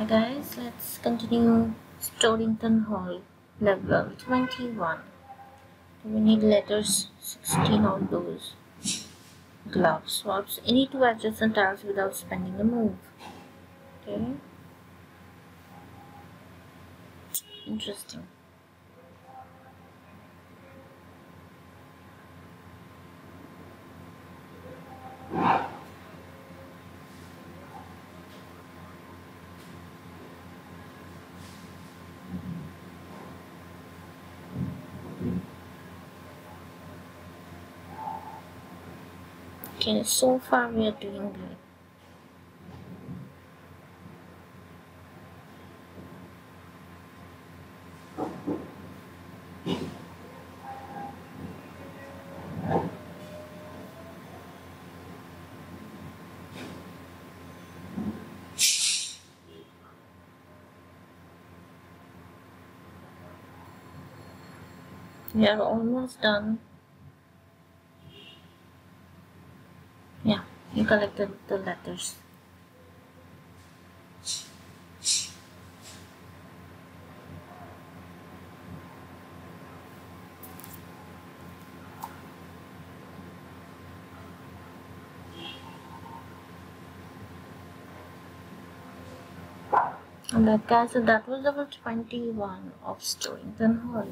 Hi guys, let's continue Storyngton Hall level 21. We need letters 16 on those gloves. Swaps any two adjacent tiles without spending a move. Okay. Interesting. Okay, so far we are doing good. We are almost done. You collected the letters. That guys, so that was level 21 of Storyngton Hall.